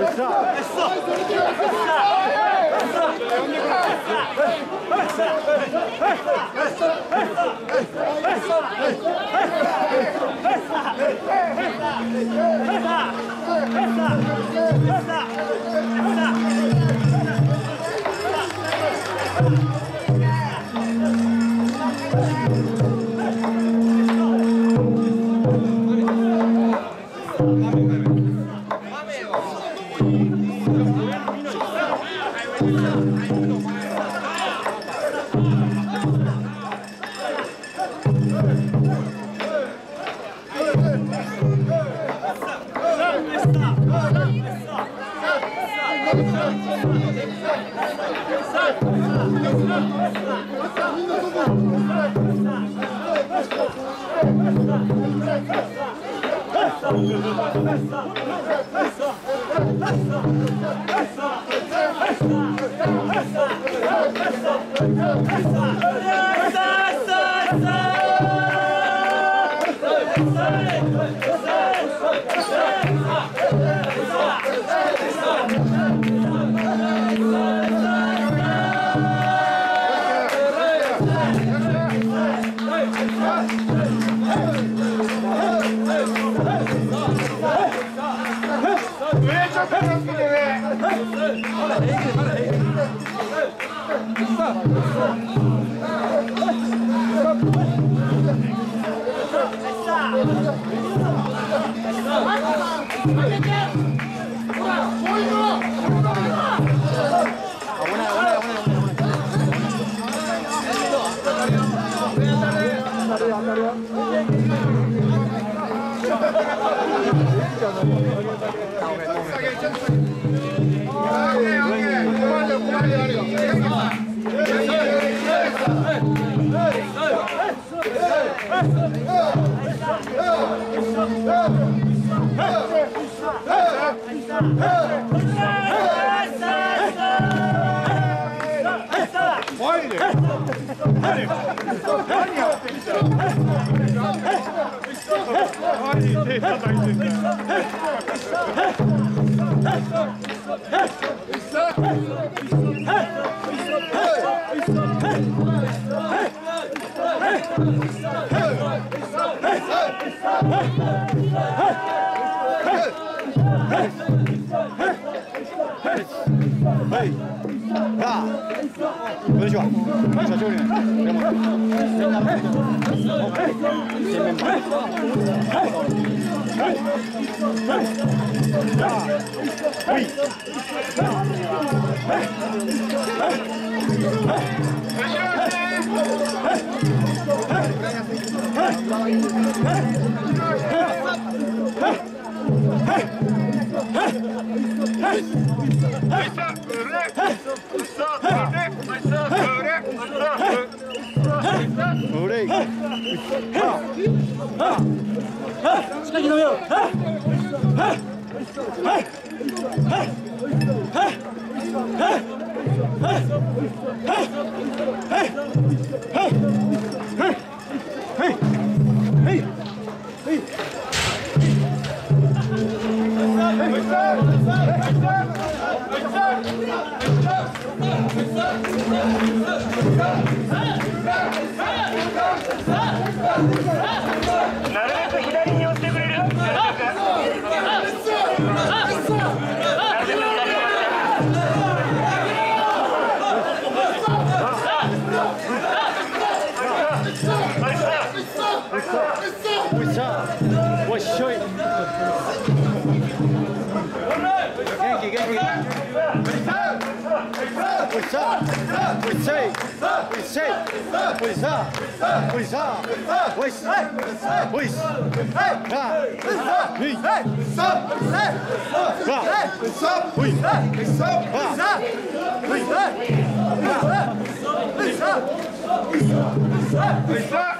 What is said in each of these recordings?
Essa! Essa! Essa! Let's go. Gracias. Hey! はい，はいブレイク。しっかり止めよい。はい。はい。はい。はい。はい。はい。はい。はい。Let's はい Oi, 元気元気。ポイサー、ポイセイ、ポイセイ、ポイサー、ポイサー、ポイサー、ポイサー、ポイサー、ポイサー、ポイサー、ポイサー、ポイサー、ポイサー、ポイサー、ポイサー、ポイサー、ポイサー、ポイサー、ポイサー、ポイサー、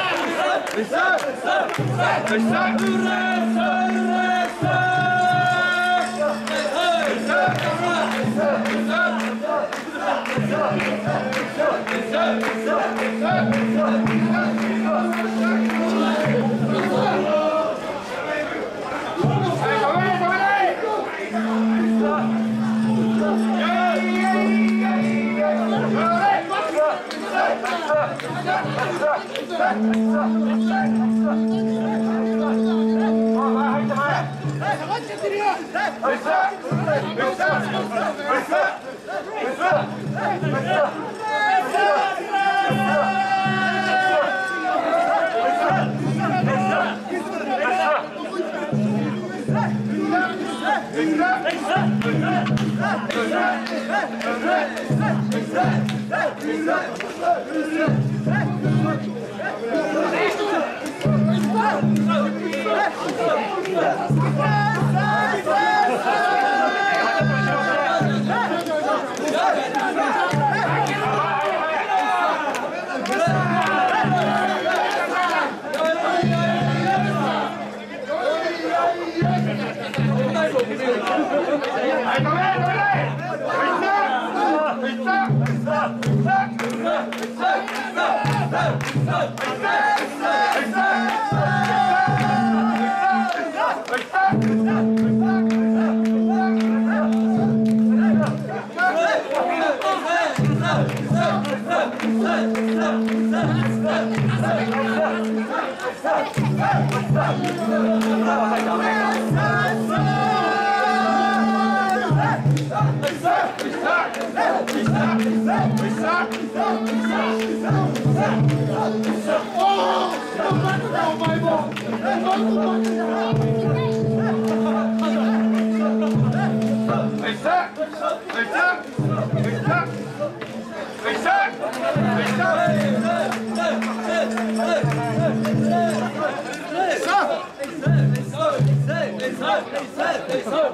Esa! Esa! Esa! Yeah. Oh, my God. Let's go!